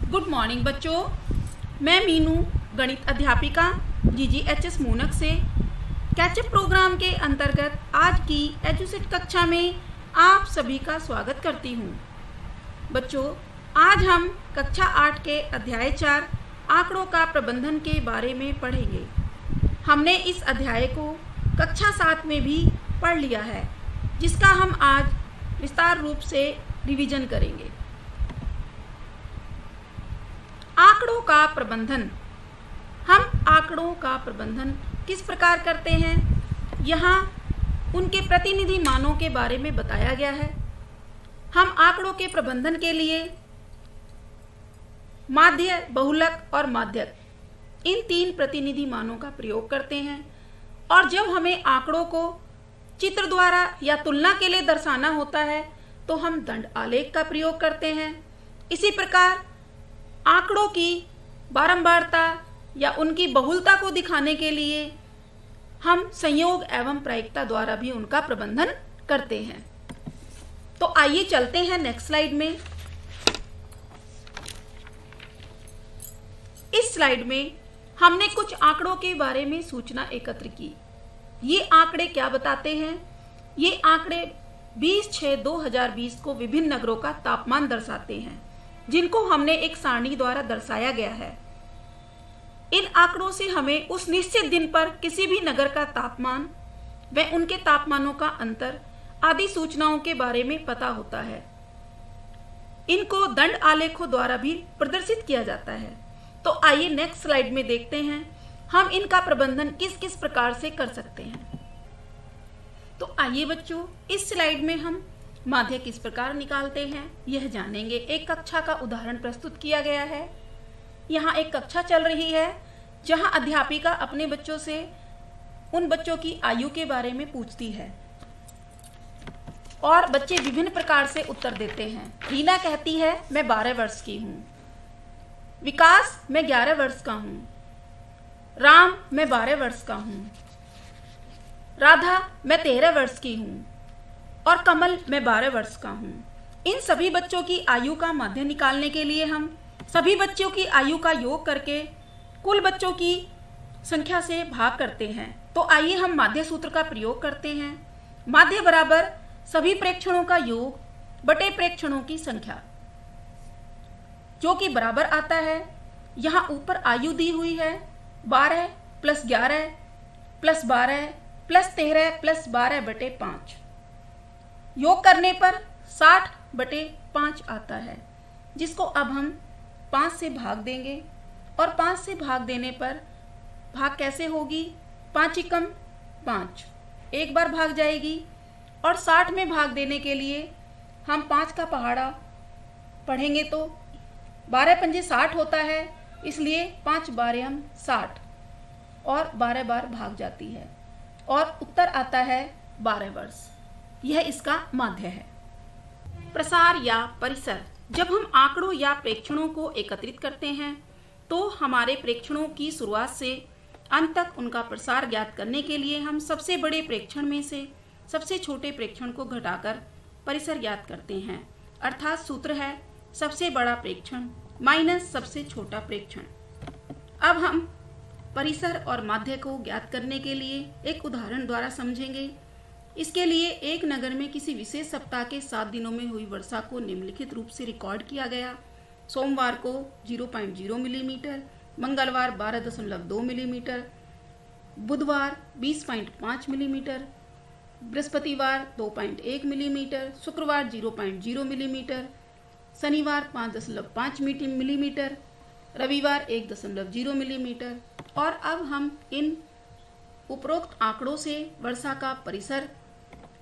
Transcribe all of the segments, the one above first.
Good morning बच्चों। मैं मीनू, गणित अध्यापिका जी जी एच एस मोनक से। कैचअप प्रोग्राम के अंतर्गत आज की एजुसेट कक्षा में आप सभी का स्वागत करती हूँ। बच्चों, आज हम कक्षा आठ के अध्याय चार आंकड़ों का प्रबंधन के बारे में पढ़ेंगे। हमने इस अध्याय को कक्षा सात में भी पढ़ लिया है, जिसका हम आज विस्तार रूप से रिवीजन करेंगे आंकड़ों का प्रबंधन। हम आंकड़ों का प्रबंधन किस प्रकार करते हैं? यहाँ उनके प्रतिनिधि मानों के बारे में बताया गया है। हम आंकड़ों के प्रबंधन के लिए माध्य, बहुलक और माध्यक इन तीन प्रतिनिधि मानों का प्रयोग करते हैं। और जब हमें आंकड़ों को चित्र द्वारा या तुलना के लिए दर्शाना होता है तो हम दंड आलेख का प्रयोग करते हैं। इसी प्रकार आंकड़ों की बारंबारता या उनकी बहुलता को दिखाने के लिए हम संयोग एवं प्रायिकता द्वारा भी उनका प्रबंधन करते हैं। तो आइए चलते हैं नेक्स्ट स्लाइड में। इस स्लाइड में हमने कुछ आंकड़ों के बारे में सूचना एकत्र की। ये आंकड़े क्या बताते हैं? ये आंकड़े 20 छः 2020 को विभिन्न नगरों का तापमान दर्शाते हैं, जिनको हमने एक सारणी द्वारा दर्शाया गया है। इन आंकड़ों से हमें उस निश्चित दिन पर किसी भी नगर का तापमान व उनके तापमानों का अंतर आदि सूचनाओं के बारे में पता होता है। इनको दंड आलेखों द्वारा भी प्रदर्शित किया जाता है। तो आइए नेक्स्ट स्लाइड में देखते हैं, हम इनका प्रबंधन किस किस प्रकार से कर सकते हैं। तो आइए बच्चों, इस स्लाइड में हम माध्य किस प्रकार निकालते हैं, यह जानेंगे। एक कक्षा का उदाहरण प्रस्तुत किया गया है। यहाँ एक कक्षा चल रही है, जहाँ अध्यापिका अपने बच्चों से उन बच्चों की आयु के बारे में पूछती है और बच्चे विभिन्न प्रकार से उत्तर देते हैं। रीना कहती है, मैं बारह वर्ष की हूँ। विकास, मैं ग्यारह वर्ष का हूँ। राम, मैं बारह वर्ष का हूँ। राधा, मैं तेरह वर्ष की हूँ। और कमल, मैं बारह वर्ष का हूँ। इन सभी बच्चों की आयु का मध्य निकालने के लिए हम सभी बच्चों की आयु का योग करके कुल बच्चों की संख्या से भाग करते हैं। तो आइए हम माध्य सूत्र का प्रयोग करते हैं। माध्य बराबर सभी प्रेक्षणों का योग, बटे प्रेक्षणों की संख्या, जो कि बराबर आता है। यहाँ ऊपर आयु दी हुई है बारह प्लस ग्यारह प्लस बारह प्लस तेरह प्लस बारह बटे पाँच। योग करने पर साठ बटे पाँच आता है, जिसको अब हम पाँच से भाग देंगे। और पाँच से भाग देने पर भाग कैसे होगी? पाँच एकम पाँच। एक बार भाग जाएगी और साठ में भाग देने के लिए हम पाँच का पहाड़ा पढ़ेंगे तो बारह पंजे साठ होता है, इसलिए पाँच बारह हम साठ और बारह बार भाग जाती है। और उत्तर आता है बारह वर्ष। यह इसका माध्य है। प्रसार या परिसर। जब हम आंकड़ों या प्रेक्षणों को एकत्रित करते हैं तो हमारे प्रेक्षणों की शुरुआत से अंत तक उनका प्रसार ज्ञात करने के लिए हम सबसे बड़े प्रेक्षण में से सबसे छोटे प्रेक्षण को घटाकर परिसर ज्ञात करते हैं। अर्थात सूत्र है, सबसे बड़ा प्रेक्षण माइनस सबसे छोटा प्रेक्षण। अब हम परिसर और माध्य को ज्ञात करने के लिए एक उदाहरण द्वारा समझेंगे। इसके लिए एक नगर में किसी विशेष सप्ताह के सात दिनों में हुई वर्षा को निम्नलिखित रूप से रिकॉर्ड किया गया। सोमवार को 0.0 मिलीमीटर, मंगलवार 12.2 मिलीमीटर, बुधवार 20.5 मिलीमीटर, बृहस्पतिवार 2.1 मिलीमीटर, शुक्रवार 0.0 मिलीमीटर, शनिवार 5.5 मिलीमीटर, रविवार 1.0 मिलीमीटर। और अब हम इन उपरोक्त आंकड़ों से वर्षा का परिसर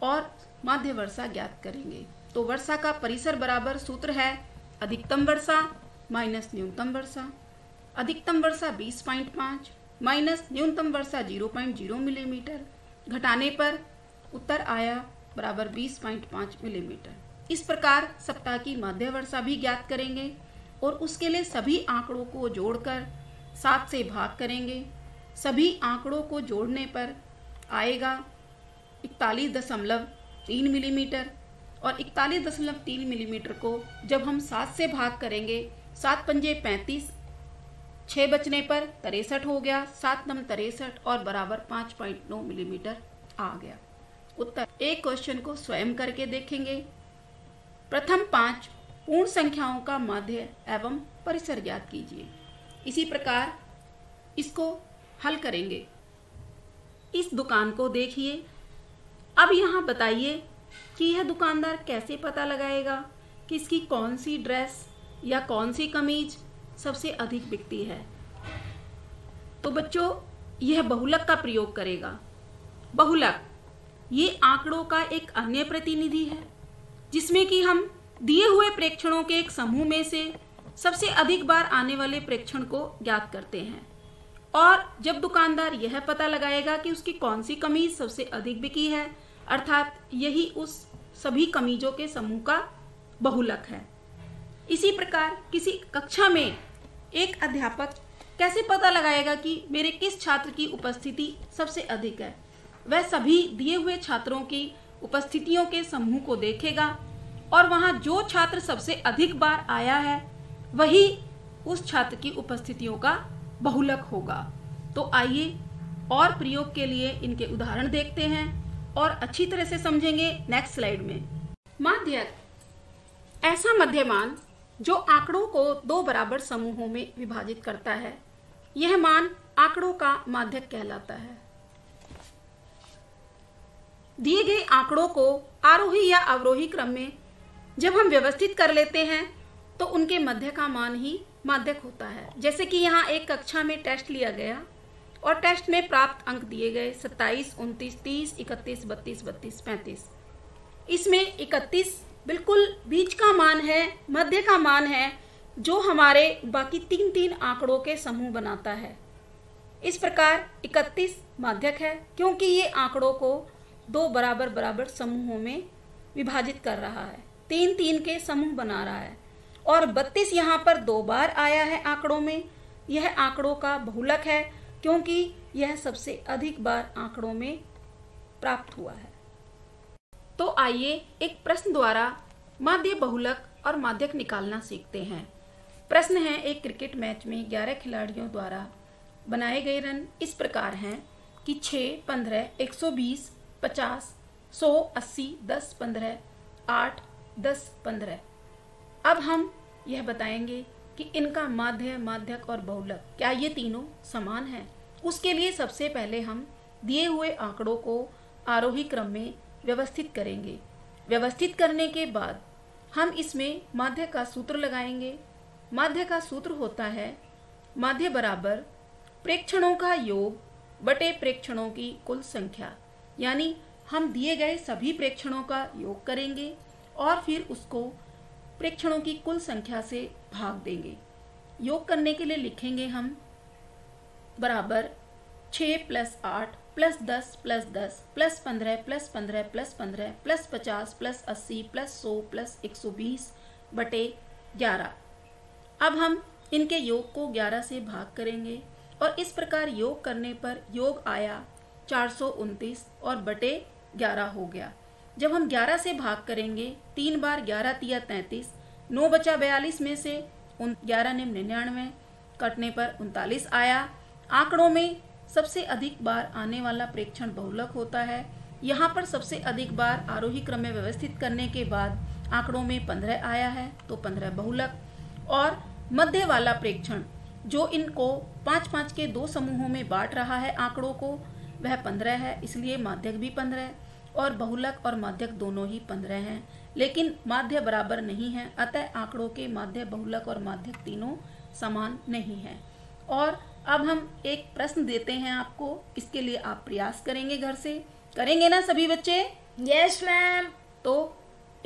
और माध्य वर्षा ज्ञात करेंगे। तो वर्षा का परिसर बराबर सूत्र है अधिकतम वर्षा माइनस न्यूनतम वर्षा। अधिकतम वर्षा 20.5 माइनस न्यूनतम वर्षा 0.0 मिलीमीटर, घटाने पर उत्तर आया बराबर 20.5 मिलीमीटर। इस प्रकार सप्ताह की मध्य वर्षा भी ज्ञात करेंगे और उसके लिए सभी आंकड़ों को जोड़कर सात से भाग करेंगे। सभी आंकड़ों को जोड़ने पर आएगा इकतालीस दशमलव तीन मिलीमीटर और इकतालीस दशमलव तीन मिलीमीटर को जब हम सात से भाग करेंगे, सात पंजे पैंतीस छः बचने पर तिरसठ हो गया, सात नम तिरसठ और बराबर पाँच पॉइंट नौ मिलीमीटर आ गया। उत्तर, एक क्वेश्चन को स्वयं करके देखेंगे। प्रथम पाँच, पूर्ण संख्याओं का माध्य एवं परिसर ज्ञात कीजिए। इसी प्रकार इसको हल करेंगे। इस दुकान को देखिए। अब यहाँ बताइए कि यह दुकानदार कैसे पता लगाएगा कि इसकी कौन सी ड्रेस या कौन सी कमीज सबसे अधिक बिकती है? तो बच्चों, यह बहुलक का प्रयोग करेगा। बहुलक, ये आंकड़ों का एक अन्य प्रतिनिधि है, जिसमें कि हम दिए हुए प्रेक्षणों के एक समूह में से सबसे अधिक बार आने वाले प्रेक्षण को ज्ञात करते हैं। और जब दुकानदार यह पता लगाएगा कि उसकी कौन सी कमीज सबसे अधिक बिकी है अर्थात यही उस सभी कमीजों के समूह का बहुलक है। इसी प्रकार किसी कक्षा में एक अध्यापक कैसे पता लगाएगा कि मेरे किस छात्र की उपस्थिति सबसे अधिक है? वह सभी दिए हुए छात्रों की उपस्थितियों के समूह को देखेगा और वहाँ जो छात्र सबसे अधिक बार आया है, वही उस छात्र की उपस्थितियों का बहुलक होगा। तो आइए और प्रयोग के लिए इनके उदाहरण देखते हैं। और अच्छी तरह से समझेंगे नेक्स्ट स्लाइड में। माध्यक ऐसा मध्यमान जो आंकड़ों को दो बराबर समूहों में विभाजित करता है, यह मान आंकड़ों का माध्यक कहलाता है। दिए गए आंकड़ों को आरोही या अवरोही क्रम में जब हम व्यवस्थित कर लेते हैं तो उनके मध्य का मान ही माध्यक होता है। जैसे कि यहाँ एक कक्षा में टेस्ट लिया गया। और टेस्ट में प्राप्त अंक दिए गए सत्ताईस, उनतीस, तीस, इकतीस, बत्तीस बत्तीस, पैंतीस। इसमें इकतीस बिल्कुल बीच का मान है, मध्य का मान है, जो हमारे बाकी तीन तीन आंकड़ों के समूह बनाता है। इस प्रकार 31 माध्यक है, क्योंकि ये आंकड़ों को दो बराबर बराबर समूहों में विभाजित कर रहा है। तीन तीन के समूह बना रहा है। और 32 यहाँ पर दो बार आया है आंकड़ों में। यह आंकड़ों का बहुलक है क्योंकि यह सबसे अधिक बार आंकड़ों में प्राप्त हुआ है। तो आइए एक प्रश्न द्वारा माध्य बहुलक और माध्यक निकालना सीखते हैं। प्रश्न है एक क्रिकेट मैच में 11 खिलाड़ियों द्वारा बनाए गए रन इस प्रकार हैं कि 6, 15, 120, 50, 100, 80, 10, 15, 8, 10, 15 अब हम यह बताएँगे कि इनका माध्य माध्यक और बहुलक क्या ये तीनों समान हैं? उसके लिए सबसे पहले हम दिए हुए आंकड़ों को आरोही क्रम में व्यवस्थित करेंगे। व्यवस्थित करने के बाद हम इसमें माध्य का सूत्र लगाएँगे। माध्य का सूत्र होता है माध्य बराबर प्रेक्षणों का योग बटे प्रेक्षणों की कुल संख्या। यानी हम दिए गए सभी प्रेक्षणों का योग करेंगे और फिर उसको प्रेक्षणों की कुल संख्या से भाग देंगे। योग करने के लिए लिखेंगे हम बराबर छः प्लस आठ प्लस दस प्लस दस प्लस पंद्रह प्लस पंद्रह प्लस पंद्रह प्लस पचास प्लस अस्सी प्लस सौ प्लस एक सौ बीस बटे ग्यारह। अब हम इनके योग को ग्यारह से भाग करेंगे और इस प्रकार योग करने पर योग आया चार सौ उनतीस और बटे ग्यारह हो गया। जब हम ग्यारह से भाग करेंगे, तीन बार ग्यारह तिया तैंतीस, नौ बचा बयालीस में से उन ग्यारह ने निन्यानवे, कटने पर उनतालीस आया आंकड़ों में सबसे अधिक बार आने वाला प्रेक्षण बहुलक होता है। यहाँ पर सबसे अधिक बार आरोही क्रम में व्यवस्थित करने के बाद आंकड़ों में पंद्रह आया है तो पंद्रह बहुलक। और मध्य वाला प्रेक्षण, जो इनको पाँच पाँच के दो समूहों में बांट रहा है आंकड़ों को, वह पंद्रह है, इसलिए माध्यक भी पंद्रह और बहुलक और माध्यक दोनों ही पंद्रह हैं। लेकिन माध्य बराबर नहीं है, अतः आंकड़ों के माध्य बहुलक और माध्यक तीनों समान नहीं है। और अब हम एक प्रश्न देते हैं आपको। इसके लिए आप प्रयास करेंगे घर से। करेंगे ना सभी बच्चे? यस मैम तो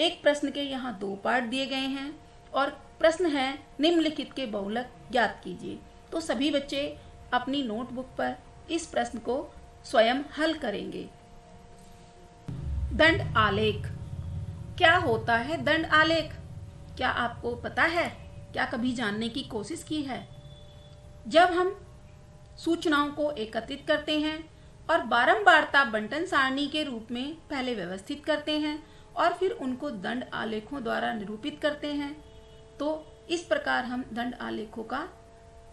एक प्रश्न के यहाँ दो पार्ट दिए गए हैं और प्रश्न है निम्नलिखित के बहुलक ज्ञात कीजिए। तो सभी बच्चे अपनी नोटबुक पर इस प्रश्न को स्वयं हल करेंगे। दंड आलेख। क्या होता है दंड आलेख? क्या आपको पता है? क्या कभी जानने की कोशिश की है? जब हम सूचनाओं को एकत्रित करते हैं और बारंबारता बंटन सारणी के रूप में पहले व्यवस्थित करते हैं और फिर उनको दंड आलेखों द्वारा निरूपित करते हैं। तो इस प्रकार हम दंड आलेखों का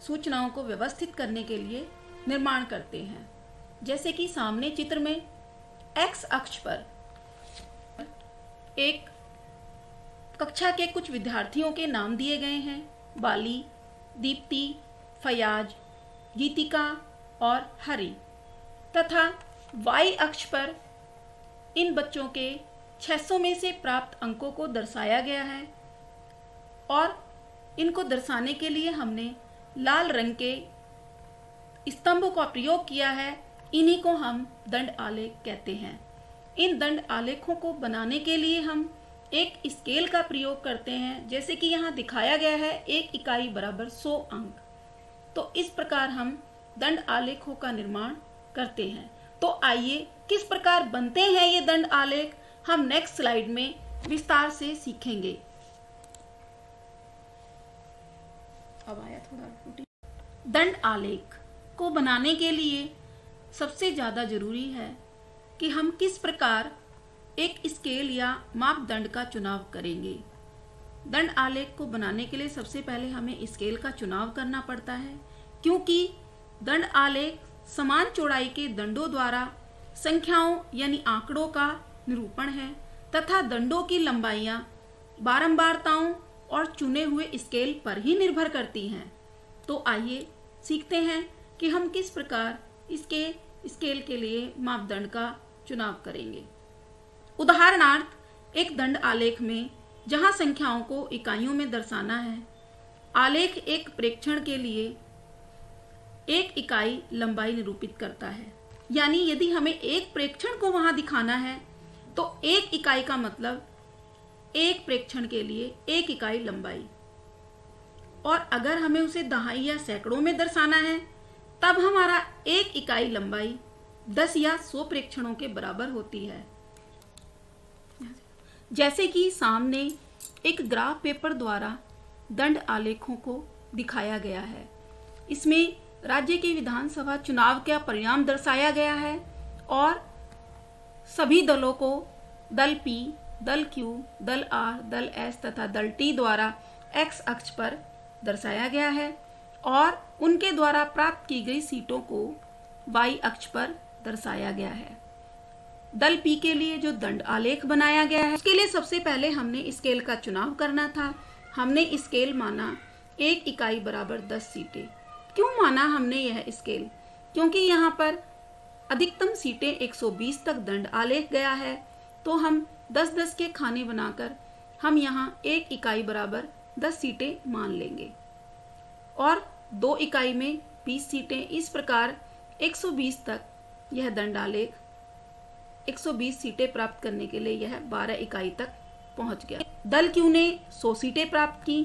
सूचनाओं को व्यवस्थित करने के लिए निर्माण करते हैं। जैसे कि सामने चित्र में एक्स अक्ष पर एक कक्षा के कुछ विद्यार्थियों के नाम दिए गए हैं। बाली, दीप्ति, फयाज गीतिका और हरि तथा वाई अक्ष पर इन बच्चों के 600 में से प्राप्त अंकों को दर्शाया गया है और इनको दर्शाने के लिए हमने लाल रंग के स्तंभ का प्रयोग किया है। इन्हीं को हम दंड आलेख कहते हैं। इन दंड आलेखों को बनाने के लिए हम एक स्केल का प्रयोग करते हैं। जैसे कि यहाँ दिखाया गया है, एक इकाई बराबर 100 अंक। तो इस प्रकार हम दंड आलेखों का निर्माण करते हैं। तो आइए, किस प्रकार बनते हैं ये दंड आलेख? हम नेक्स्ट स्लाइड में विस्तार से सीखेंगे। अब आया थोड़ा दंड आलेख को बनाने के लिए सबसे ज़्यादा ज़रूरी है कि हम किस प्रकार एक स्केल या मापदंड का चुनाव करेंगे। दंड आलेख को बनाने के लिए सबसे पहले हमें स्केल का चुनाव करना पड़ता है। क्योंकि दंड आलेख समान चौड़ाई के दंडों द्वारा संख्याओं यानी आंकड़ों का निरूपण है, तथा दंडों की लंबाइयाँ बारंबारताओं और चुने हुए स्केल पर ही निर्भर करती हैं। तो आइए सीखते हैं कि हम किस प्रकार इसके स्केल के लिए मापदंड का चुनाव करेंगे। उदाहरणार्थ, एक दंड आलेख में जहाँ संख्याओं को इकाइयों में दर्शाना है, आलेख एक प्रेक्षण के लिए एक इकाई लंबाई निरूपित करता है। यानी यदि हमें एक प्रेक्षण को वहाँ दिखाना है तो एक इकाई का मतलब एक प्रेक्षण के लिए एक इकाई लंबाई। और अगर हमें उसे दहाई या सैकड़ों में दर्शाना है, तब हमारा एक इकाई लंबाई दस या सौ प्रेक्षणों के बराबर होती है। जैसे कि सामने एक ग्राफ पेपर द्वारा दंड आलेखों को दिखाया गया है। इसमें राज्य के विधानसभा चुनाव का परिणाम दर्शाया गया है और सभी दलों को दल पी दल क्यू दल आर दल एस तथा दल टी द्वारा एक्स अक्ष पर दर्शाया गया है और उनके द्वारा प्राप्त की गई सीटों को वाई अक्ष पर दर्शाया गया है। दल पी के लिए जो दंड आलेख बनाया गया है, उसके लिए सबसे पहले हमने स्केल का चुनाव करना था। हमने स्केल माना एक इकाई बराबर दस सीटें। क्यों माना हमने यह स्केल? क्योंकि यहाँ पर अधिकतम सीटें 120 तक दंड आलेख गया है तो हम 10-10 के खाने बनाकर हम यहाँ एक इकाई बराबर 10 सीटें मान लेंगे। और दो इकाई में 20 सीटें इस प्रकार 120 तक यह दंड आलेख 120 सीटें प्राप्त करने के लिए यह 12 इकाई तक पहुँच गया। दल क्यू ने 100 सीटें प्राप्त की?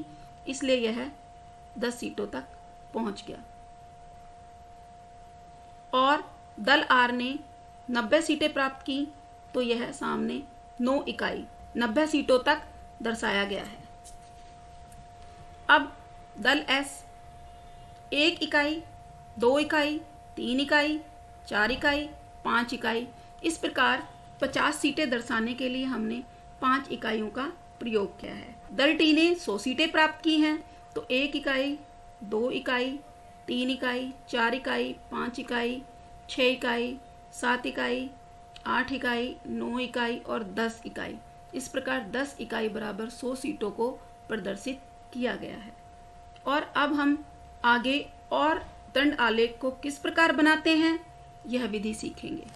इसलिए यह 10 सीटों तक पहुँच गया। और दल आर ने 90 सीटें प्राप्त की तो यह सामने 9 इकाई 90 सीटों तक दर्शाया गया है। अब दल एस, एक इकाई, दो इकाई, तीन इकाई, चार इकाई, पाँच इकाई, इस प्रकार पचास सीटें दर्शाने के लिए हमने पाँच इकाइयों का प्रयोग किया है। दल टी ने सौ सीटें प्राप्त की हैं तो एक इकाई दो इकाई, तीन इकाई, चार इकाई, पाँच इकाई छः इकाई, सात इकाई, आठ इकाई, नौ इकाई और दस इकाई। इस प्रकार दस इकाई बराबर सौ सीटों को प्रदर्शित किया गया है। और अब हम आगे और दंड आलेख को किस प्रकार बनाते हैं, यह विधि सीखेंगे।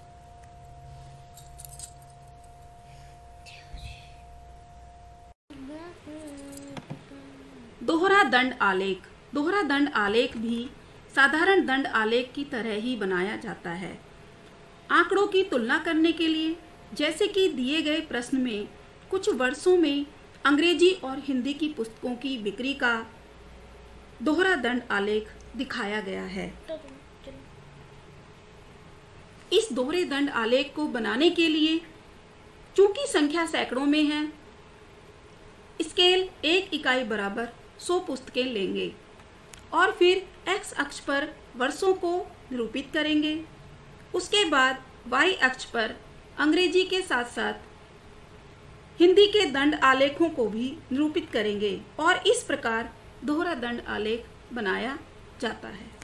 दोहरा दंड आलेख। दोहरा दंड आलेख भी साधारण दंड आलेख की तरह ही बनाया जाता है। आंकड़ों की तुलना करने के लिए, जैसे कि दिए गए प्रश्न में, कुछ वर्षों में अंग्रेज़ी और हिंदी की पुस्तकों की बिक्री का दोहरा दंड आलेख दिखाया गया है। इस दोहरे दंड आलेख को बनाने के लिए चूँकि संख्या सैकड़ों में है, स्केल एक इकाई बराबर सौ पुस्तकें लेंगे। और फिर एक्स अक्ष पर वर्षों को निरूपित करेंगे। उसके बाद वाई अक्ष पर अंग्रेज़ी के साथ साथ हिंदी के दंड आलेखों को भी निरूपित करेंगे और इस प्रकार दोहरा दंड आलेख बनाया जाता है।